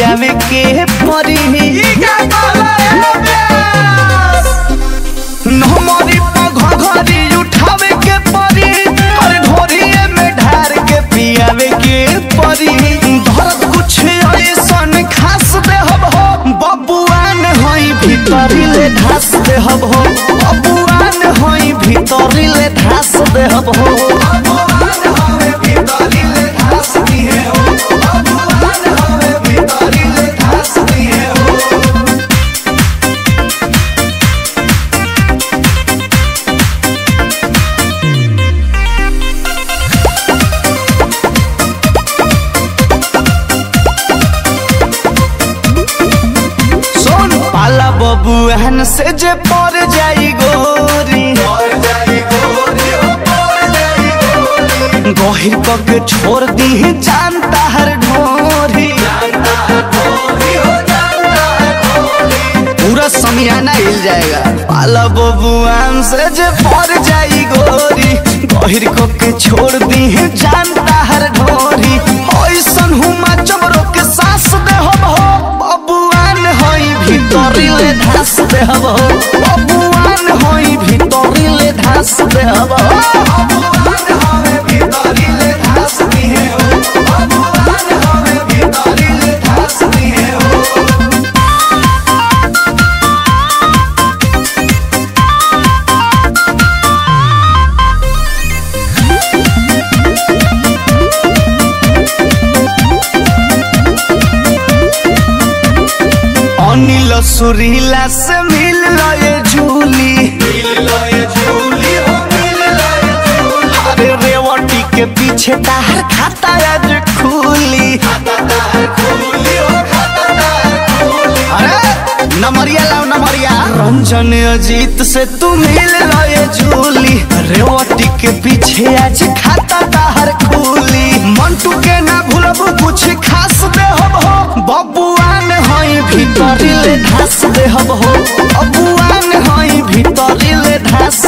के परी उठावे के ढोरिए में ढार के पियावे के परी धरत कुछ ऐसन खास देहब हो बबुआन होई भीतरी ले धास देहब हो। बबुआन होई भीतरी ले धास पाला बबुआन से जे पर जाई गोरी। गहिर पग छोड़ दी जानता हर ढोरी। पूरा समियाना हिल जाएगा। पाला बबुआन से जे पर जाई गोरी। गहिर के छोड़ दी जानता भीतरी ले धास देहब बबुआन होई भीतरी धास देहब सुरीला से मिल लए झूली। अरे रेवटी के पीछे ताहर खाता आज खुली। अरे, नमरिया लाओ, नमरिया। रंजन अजीत से तू मिल लए झूली। रेवटी के पीछे आज खाता भीतरी ले धास देहब हो बबुआन हई भीतरी ले धास